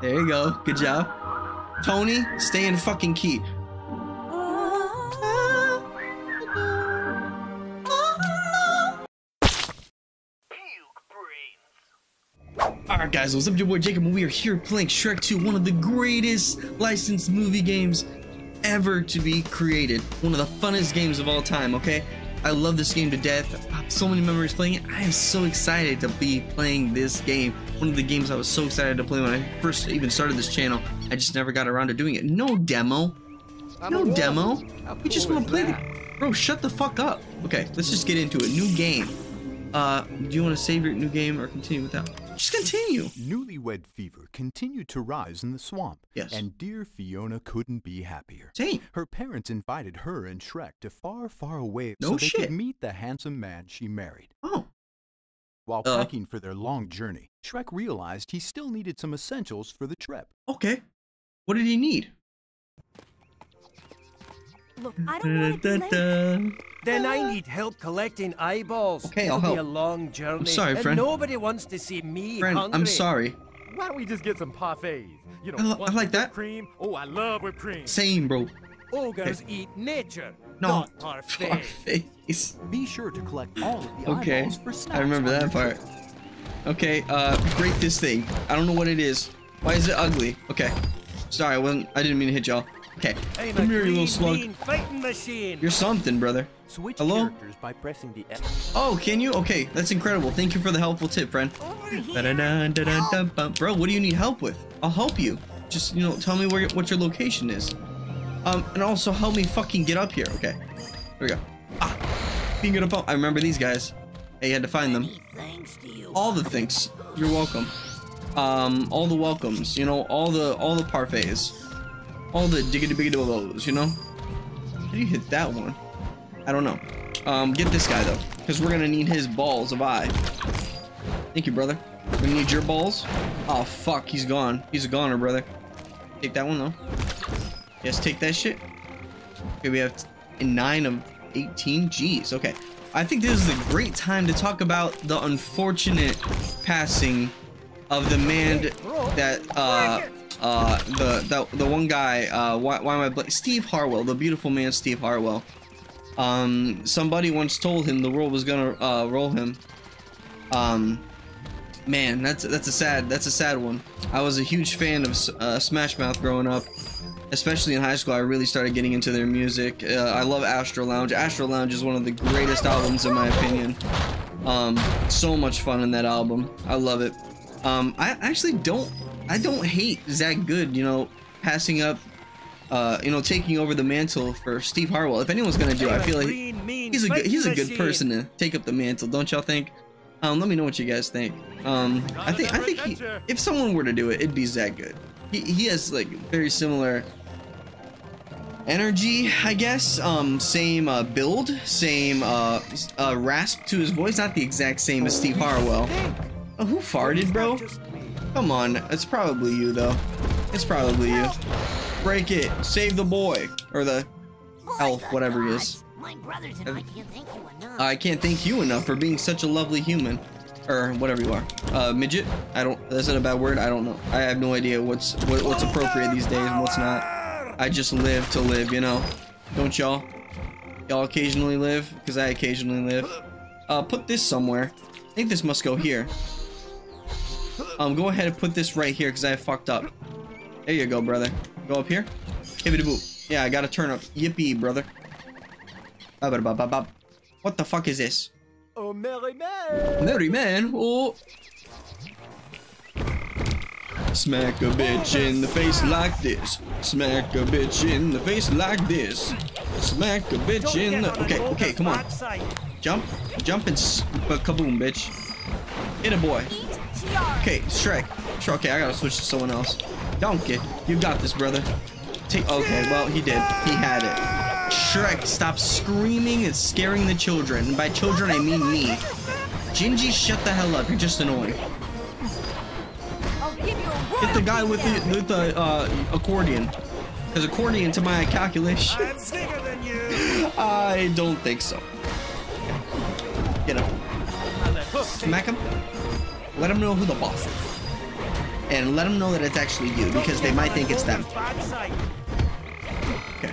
There you go. Good job. Tony, stay in fucking key. Alright guys, what's up your boy Jacob and we are here playing Shrek 2, one of the greatest licensed movie games ever to be created. One of the funnest games of all time, okay? I love this game to death. So many memories playing it. I am so excited to be playing this game. One of the games I was so excited to play when I first even started this channel. I just never got around to doing it. No demo. No demo. We just want to play the... Bro, shut the fuck up. Okay, let's just get into it. New game. Uh, do you want to save your new game or continue with that? Just continue. Newlywed fever continued to rise in the swamp. Yes. And dear Fiona couldn't be happier. Same. Her parents invited her and Shrek to far, far away No so they could meet the handsome man she married. Oh, While Uh. packing for their long journey, Shrek realized he still needed some essentials for the trip. okay. What did he need? Look, I don't want to be. Then I need help collecting eyeballs. Okay, I'll It'll be help. a long journey. sorry, and friend. Nobody wants to see me Friend, hungry. I'm sorry. Why don't we just get some parfaits? You know, I I like that. Cream. Oh, I love whipped cream. Same, bro. Ogres eat nature. No. Not parfait. face. Be sure to collect all of the Okay. eyeballs for snacks I remember that part. Okay, uh, break this thing. I don't know what it is. Why is it ugly? Okay. Sorry, I wasn't, I didn't mean to hit y'all. Okay. I'm Come here, you little slug. mean fighting machine. You're something, brother. Switch Hello? characters by pressing the F. Oh, can you? Okay, that's incredible. Thank you for the helpful tip, friend. Da-da-dun, da-dun, dun, Bro, what do you need help with? I'll help you. Just, you know, tell me where what your location is. Um, and also help me fucking get up here. Okay. Here we go. Ah, being good up. I remember these guys. Hey, you had to find them. All the things. You're welcome. Um, all the welcomes. You know, all the all the parfaits. All the diggity biggity. You know. How do you hit that one? I don't know. Um, get this guy though, because we're gonna need his balls of eye. Thank you, brother. We need your balls. Oh fuck, he's gone. He's a goner, brother. Take that one though. Yes, take that shit. Okay, we have nine of 18. Jeez. Okay. I think this is a great time to talk about the unfortunate passing of the man that uh uh the the, the one guy uh why, why am I Steve Harwell, the beautiful man Steve Harwell. Um, somebody once told him the world was gonna uh, roll him. Um, man, that's that's a sad that's a sad one. I was a huge fan of uh, Smash Mouth growing up, especially in high school. I really started getting into their music. Uh, I love Astro Lounge. Astro Lounge is one of the greatest albums in my opinion. Um, so much fun in that album. I love it. Um, I actually don't I don't hate Zach Goode. You know, passing up. Uh, you know, taking over the mantle for Steve Harwell. If anyone's gonna do, it, I feel like he's a good he's a good person to take up the mantle, don't y'all think? Um, let me know what you guys think. Um, I think I think he, if someone were to do it, it'd be Zach Goode. He he has like very similar energy, I guess. Um, same uh, build, same uh, uh, rasp to his voice. Not the exact same as Steve Harwell. Oh, who farted, bro? Come on, it's probably you though. It's probably you. Break it. Save the boy or the elf, whatever he is. My brothers and I can't thank you enough. I can't thank you enough for being such a lovely human. Or whatever you are. Uh, midget? I don't, that's not a bad word. I don't know. I have no idea what's, what, what's appropriate these days and what's not. I just live to live, you know? Don't y'all? Y'all occasionally live? Because I occasionally live. Uh, put this somewhere. I think this must go here. Um, go ahead and put this right here because I fucked up. There you go, brother. Go up here. Hibbity boop. Yeah, I gotta turn up. Yippee, brother. What the fuck is this? Oh, merry man. Merry man. Oh. Smack a bitch in the face like this. Smack a bitch in the face like this. Smack a bitch in the. Okay, okay, come on. Jump, jump and kaboom, bitch. Hit a boy. Okay, Shrek. Shrek. Okay, I gotta switch to someone else. Donkey, you got this, brother. Take. Okay, well he did. He had it. Shrek, stop screaming and scaring the children. And by children, I mean me. Gingy, shut the hell up. You're just annoying. Hit the guy with the with the uh, accordion. Because accordion, to my calculation, I'm bigger than you. I don't think so. Get him. Smack him. Let him know who the boss is. and let them know that it's actually you because they might think it's them. Okay.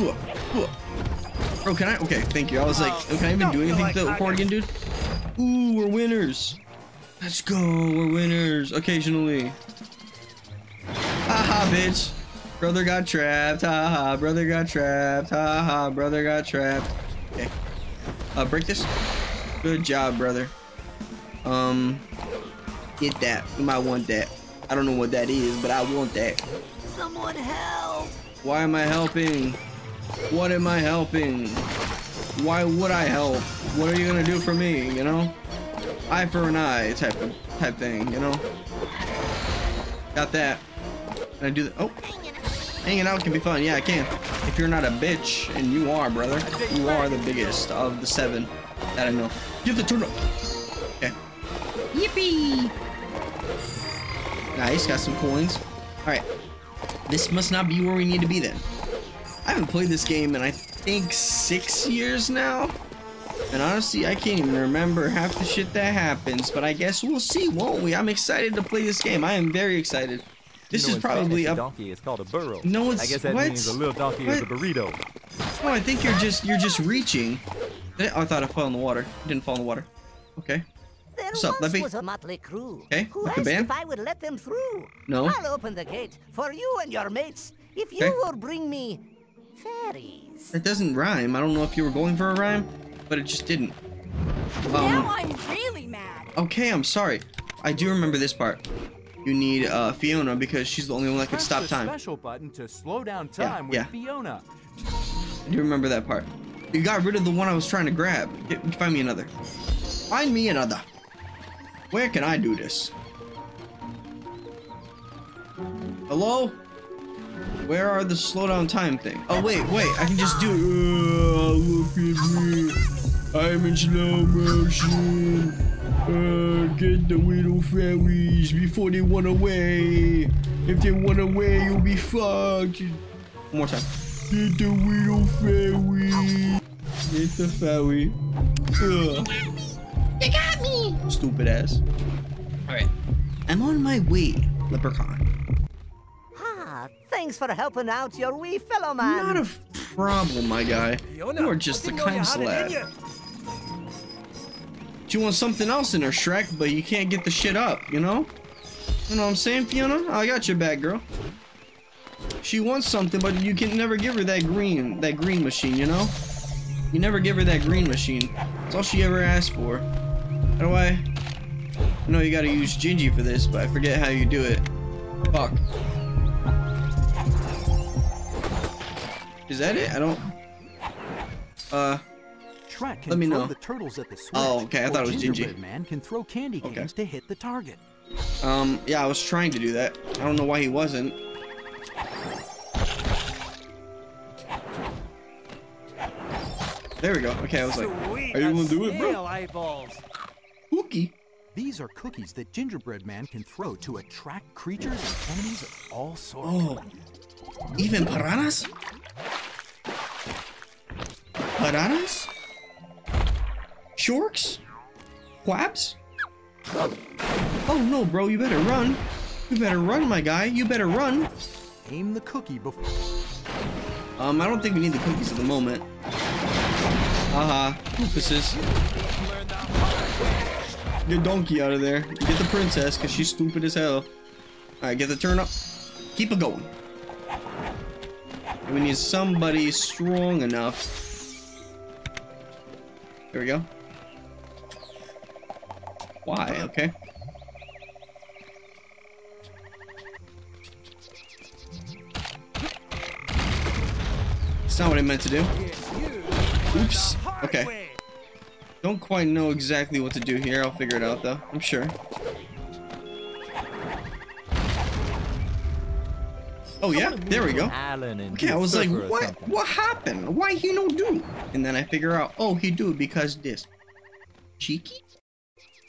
Ooh, ooh. Bro, can I? Okay, thank you. I was like, oh, can I even do anything to the accordion, dude? Ooh, we're winners. Let's go. We're winners occasionally. Haha, bitch. Brother got trapped. Haha, brother got trapped. Haha, brother got trapped. Okay. Uh, break this. Good job, brother. Um, get that. You might want that. I don't know what that is, but I want that. Someone help! Why am I helping? What am I helping? Why would I help? What are you gonna do for me, you know? Eye for an eye type of type thing, you know? Got that. Can I do that? Oh, hanging out can be fun. Yeah, I can. If you're not a bitch, and you are, brother, you are the biggest of the seven that I know. Give the turn up. Okay. Yippee! Nice, got some coins. All right. This must not be where we need to be then. I haven't played this game in I think six years now. And honestly, I can't even remember half the shit that happens, but I guess we'll see, won't we? I'm excited to play this game. I am very excited. This You know, is probably Spanish, a a donkey It's called a burro. No, it's- I guess that what? means a little donkey is a What? burrito. No, I think you're just you're just reaching. Eh, Oh, I thought I fell in the water. Didn't fall in the water. Okay. There What's up, once Leffy? was a motley crew Okay, who like a asked band? if I would let them through. No. I'll open the gate for you and your mates if you Okay. will bring me fairies. That doesn't rhyme. I don't know if you were going for a rhyme, but it just didn't. now Um, I'm really mad. okay, I'm sorry. I do remember this part. You need uh, Fiona because she's the only one that can Press stop time. special button to slow down Yeah, time with yeah. Fiona. I do remember that part. You got rid of the one I was trying to grab. Get, find me another. Find me another. Where can I do this? Hello? Where are the slow down time thing? Oh wait, wait, I can just do uh, look at me. I'm in slow motion. Get the little fairies before they run away. If they run away, you'll be fucked. One more time. Get the little fairy. Get the fairy. Ugh. They got me. Stupid ass. All right. I'm on my way, leprechaun. Ah, thanks for helping out your wee fellow man. Not a problem, my guy. You are just I the She wants something else in her Shrek, but you can't get the shit up, you know? You know what I'm saying, Fiona? I got your back, girl. She wants something, but you can never give her that green, that green machine, you know? You never give her that green machine. That's all she ever asked for. How do I? I know you gotta use Gingy for this, but I forget how you do it. Fuck. Is that it? I don't. Uh. Shrek can Let me throw know. the turtles at the switch. Oh, okay, I thought it was Gingy. Gingerbread Man can throw candy Okay. canes to hit the target. Um, yeah, I was trying to do that. I don't know why he wasn't. There we go. Okay, I was like, Sweet are you gonna do it, bro? eyeballs. Pookie. These are cookies that Gingerbread Man can throw to attract creatures and enemies of all sorts. Oh, even piranhas? Piranhas? Sharks? Quabs? Oh no, bro, you better run. You better run, my guy. You better run. Aim the cookie before. Um, I don't think we need the cookies at the moment. Haha, Rufus's. Get Donkey out of there. Get the princess, because she's stupid as hell. Alright, get the turn up. Keep it going. We need somebody strong enough. There we go. Why? Okay. It's not what I meant to do. Oops. Okay. Don't quite know exactly what to do here. I'll figure it out though. I'm sure. Oh yeah, there we go. Okay, I was like, what? What happened? Why he no do? And then I figure out, oh, he do because this. Cheeky?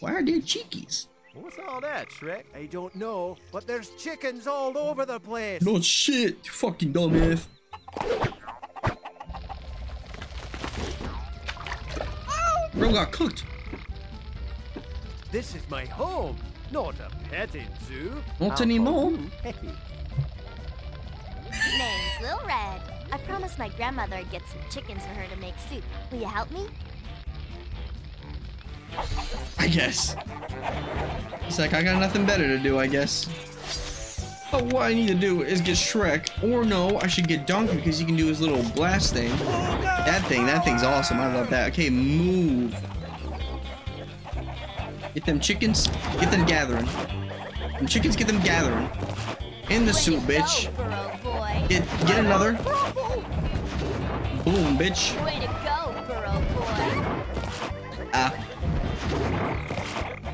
Why are there cheekies? What's all that, Shrek? I don't know, but there's chickens all over the place. No shit, you fucking dumbass. Bro got cooked. This is my home. Not a petting zoo. Not I'll anymore. you Petty. Name's Lil Red. I promised my grandmother I'd get some chickens for her to make soup. Will you help me? I guess. It's like I got nothing better to do, I guess. But what I need to do is get Shrek, or no, I should get Donkey because he can do his little blast thing. That thing, that thing's awesome. I love that. Okay, move. Get them chickens, get them gathering. Them chickens, get them gathering. In the suit, bitch. Go, burro boy. Get, get another. Boom, bitch. Way to go, burro boy. Ah.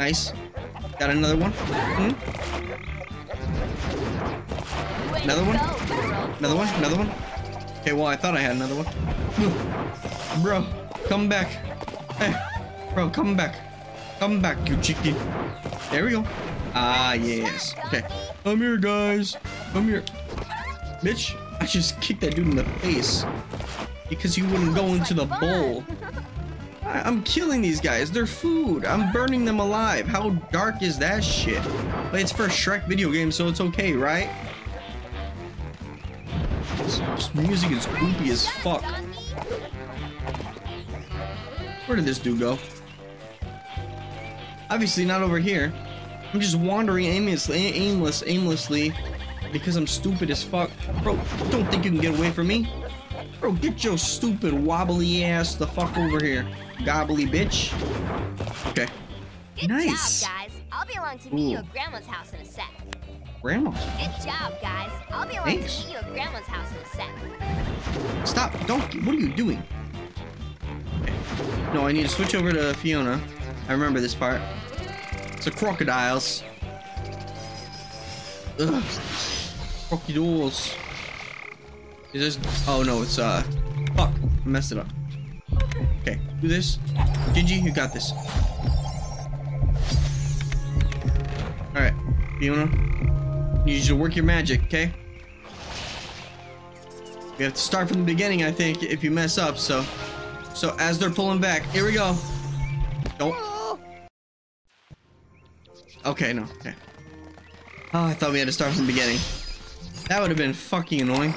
Nice. Got another one. Hmm? Another one? Another one? Another one? Okay, well, I thought I had another one. Bro, come back. Hey, bro, come back. Come back, you chicken. There we go. Ah, yes. Okay. Come here, guys. Come here. Bitch, I just kicked that dude in the face because he wouldn't go into the bowl. I- I'm killing these guys. They're food. I'm burning them alive. How dark is that shit? But it's for a Shrek video game, so it's okay, right? This, this music is creepy as fuck. Where did this dude go? Obviously not over here. I'm just wandering aimlessly, aimless, aimlessly, because I'm stupid as fuck. Bro, don't think you can get away from me. Bro, get your stupid wobbly ass the fuck over here. Gobbly bitch. Okay. Good Nice. job, guys. I'll be along to meet you at Grandma's house in a sec. Grandma. Good job, guys. I'll be along Thanks. to meet you at Grandma's house in a sec. Stop. Don't. What are you doing? Okay. No, I need to switch over to Fiona. I remember this part. It's the crocodiles. Ugh. Crocodiles. Is this? Oh no, it's uh. Fuck. I messed it up. Okay, do this. Gingy, you got this. Alright, Fiona. Need you to work your magic, okay? We have to start from the beginning, I think, if you mess up, so. So as they're pulling back, here we go. Don't. Okay, no, okay. Oh, I thought we had to start from the beginning. That would have been fucking annoying.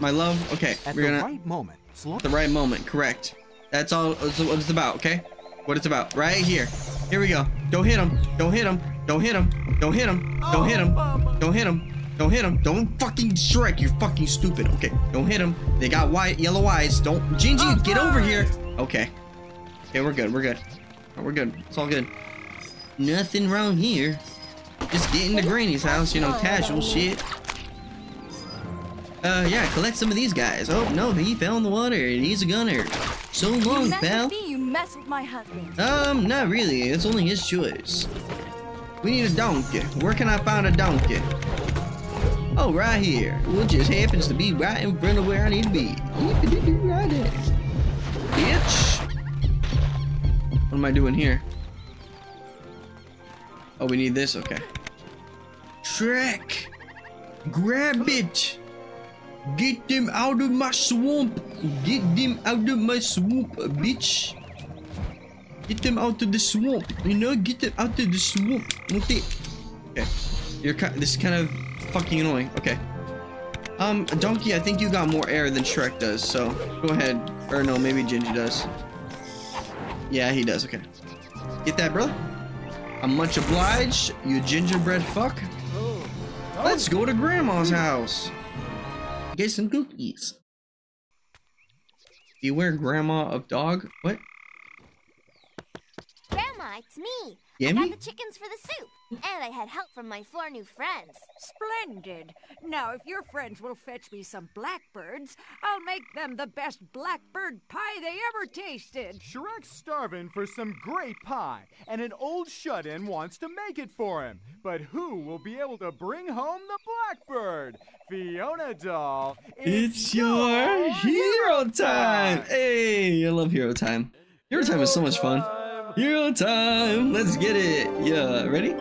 My love, okay, At we're the gonna right moment, slow the right moment, correct. That's all that's what it's about, okay? What it's about, right here. Here we go. Don't hit him. Don't hit him. Don't hit him. Don't hit him. Don't hit him. Don't hit him. Don't hit him. Don't fucking strike. You're fucking stupid. Okay. Don't hit him. They got white, yellow eyes. Don't. Gingy, get over here. Okay. Okay, we're good. We're good. Oh, we're good. It's all good. Nothing wrong here. Just getting to Granny's house, you know, casual shit. Uh, yeah, collect some of these guys. Oh, no, he fell in the water and he's a gunner. So You long, mess pal. with me, you mess with my husband. Um, not really. It's only his choice. We need a donkey. Where can I find a donkey? Oh, right here. Which just happens to be right in front of where I need to be. Right there. Bitch. What am I doing here? Oh, we need this? Okay. Shrek! Grab it! Get them out of my swamp! Get them out of my swamp, bitch! Get them out of the swamp. You know, get them out of the swamp. Okay. Okay. You're kind. This is kind of fucking annoying. Okay. Um, Donkey, I think you got more air than Shrek does. So go ahead. Or no, maybe Gingy does. Yeah, he does. Okay. Get that, brother. I'm much obliged. You gingerbread fuck. Let's go to Grandma's house. Get some cookies. Beware, Grandma of dog. What? Grandma, it's me. I got me? the chickens for the soup. And I had help from my four new friends. Splendid. Now, if your friends will fetch me some blackbirds, I'll make them the best blackbird pie they ever tasted. Shrek's starving for some great pie, and an old shut in wants to make it for him. But who will be able to bring home the blackbird? Fiona Doll, It's your hero time! Hey, I love hero time. Hero time is so much fun. Hero time! Let's get it! Yeah, ready?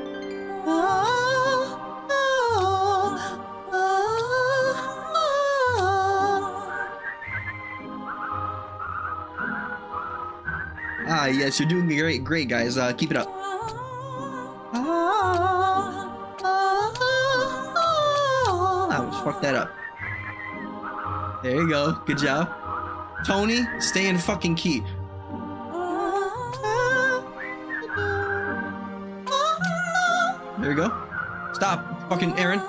Ah, yes, you're doing great, great, guys. Uh, keep it up. Ah, I just fucked that up. There you go. Good job. Tony, stay in fucking key. There you go. Stop, fucking Aaron.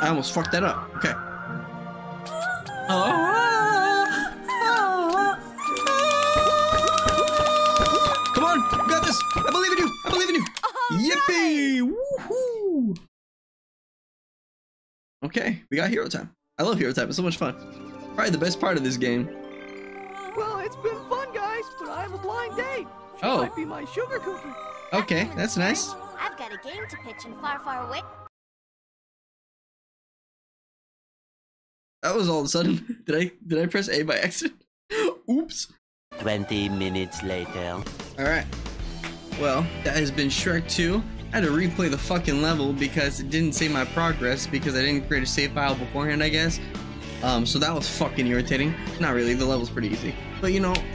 I almost fucked that up. Okay. We got hero time. I love hero time. It's so much fun. Probably the best part of this game. Well, it's been fun, guys, but I have a blind date. She Oh. might be my sugar cookie. Okay, that's nice. I've got a game to pitch in far, far away. That was all of a sudden. Did I did I press A by accident? Oops. 20 minutes later. Alright. Well, that has been Shrek 2. I had to replay the fucking level because it didn't save my progress because I didn't create a save file beforehand, I guess. Um, so that was fucking irritating. Not really, the level's pretty easy. But you know,